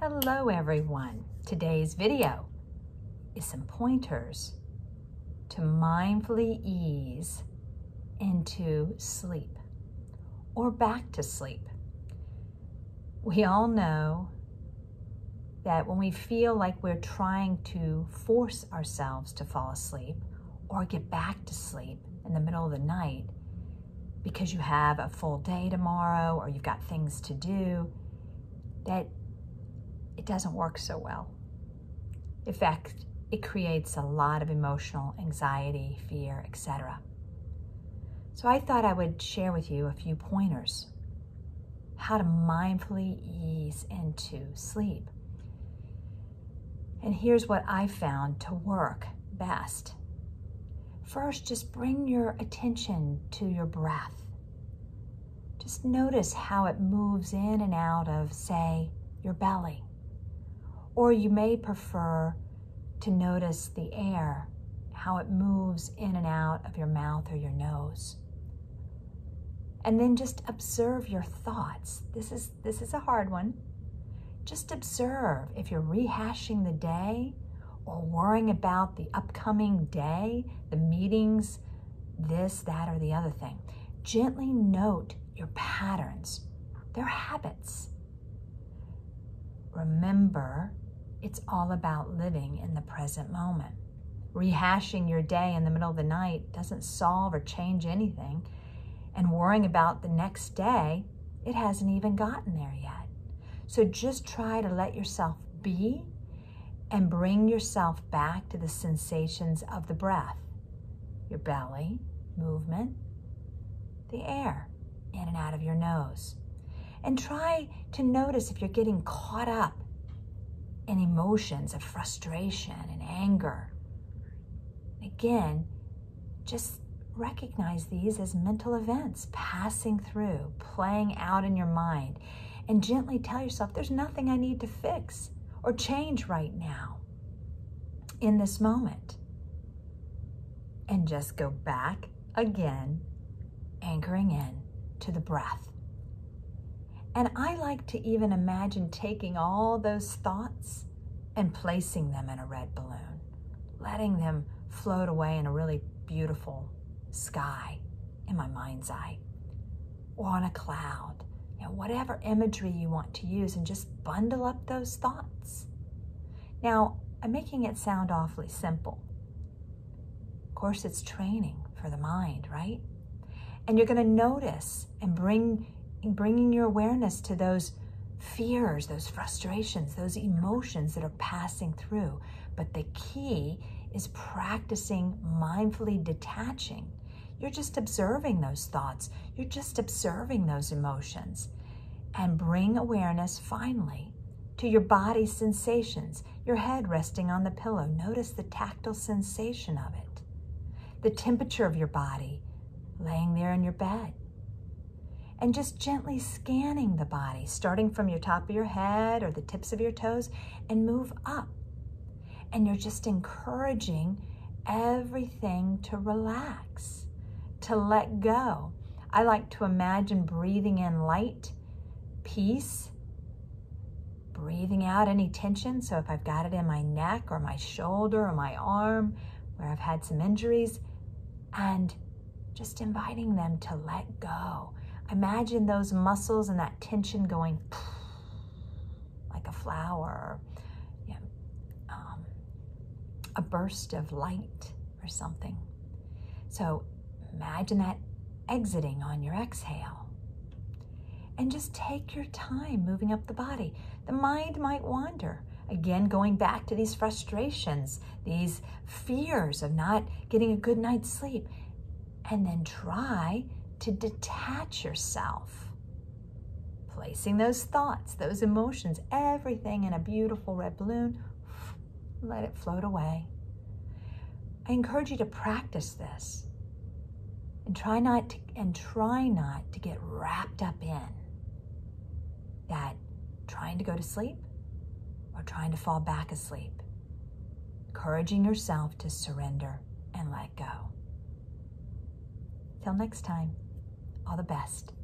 Hello everyone. Today's video is some pointers to mindfully ease into sleep or back to sleep. We all know that when we feel like we're trying to force ourselves to fall asleep or get back to sleep in the middle of the night because you have a full day tomorrow or you've got things to do, that it doesn't work so well. In fact, it creates a lot of emotional anxiety, fear, etc. So I thought I would share with you a few pointers how to mindfully ease into sleep. And here's what I found to work best. First, just bring your attention to your breath. Just notice how it moves in and out of, say, your belly. Or you may prefer to notice the air, how it moves in and out of your mouth or your nose. And then just observe your thoughts. This is, this is a hard one. Just observe if you're rehashing the day or worrying about the upcoming day, the meetings, this, that, or the other thing. Gently note your patterns, their habits. Remember it's all about living in the present moment. Rehashing your day in the middle of the night doesn't solve or change anything. And worrying about the next day, it hasn't even gotten there yet. So just try to let yourself be and bring yourself back to the sensations of the breath, your belly, movement, the air in and out of your nose. And try to notice if you're getting caught up and emotions of frustration and anger. Again, just recognize these as mental events passing through, playing out in your mind, and gently tell yourself there's nothing I need to fix or change right now in this moment. And just go back again, anchoring in to the breath. And I like to even imagine taking all those thoughts and placing them in a red balloon, letting them float away in a really beautiful sky in my mind's eye or on a cloud. You know, whatever imagery you want to use and just bundle up those thoughts. Now, I'm making it sound awfully simple. Of course, it's training for the mind, right? And you're going to notice and bring bringing your awareness to those fears, those frustrations, those emotions that are passing through. But the key is practicing mindfully detaching. You're just observing those thoughts. You're just observing those emotions. And bring awareness finally to your body sensations, your head resting on the pillow. Notice the tactile sensation of it, the temperature of your body laying there in your bed and just gently scanning the body, starting from your top of your head or the tips of your toes, and move up. And you're just encouraging everything to relax, to let go. I like to imagine breathing in light, peace, breathing out any tension. So if I've got it in my neck or my shoulder or my arm where I've had some injuries, and just inviting them to let go Imagine those muscles and that tension going like a flower, you know, um, a burst of light or something. So imagine that exiting on your exhale. And just take your time moving up the body. The mind might wander. Again, going back to these frustrations, these fears of not getting a good night's sleep. And then try to detach yourself, placing those thoughts, those emotions, everything in a beautiful red balloon, let it float away. I encourage you to practice this and try not to, and try not to get wrapped up in that trying to go to sleep or trying to fall back asleep. Encouraging yourself to surrender and let go. Till next time. All the best.